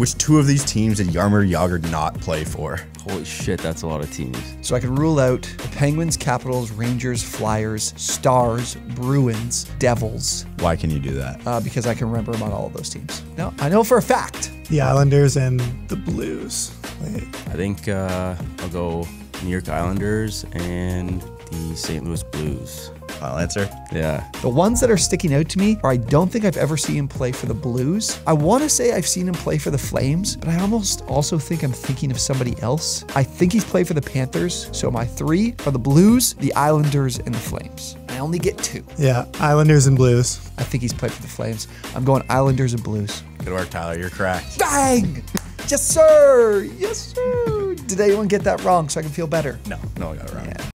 Which two of these teams did Jaromir Jagr not play for? Holy shit, that's a lot of teams. So I can rule out the Penguins, Capitals, Rangers, Flyers, Stars, Bruins, Devils, Why can you do that? uh, because I can remember them on all of those teams. No, I know for a fact. The Islanders and the Blues. Wait, I think uh, I'll go New York Islanders and the St. Louis Blues. Final answer. Yeah. The ones that are sticking out to me are I don't think I've ever seen him play for the Blues. I want to say I've seen him play for the Flames, but I almost also think I'm thinking of somebody else. I think he's played for the Panthers. So my three are the Blues, the Islanders, and the Flames. I only get two. yeah, Islanders and Blues. I think he's played for the Flames. I'm going Islanders and Blues. Good work, Tyler. You're correct. Dang! yes, sir! Yes, sir! Did anyone get that wrong so I can feel better? No, no, I got it wrong. Yeah,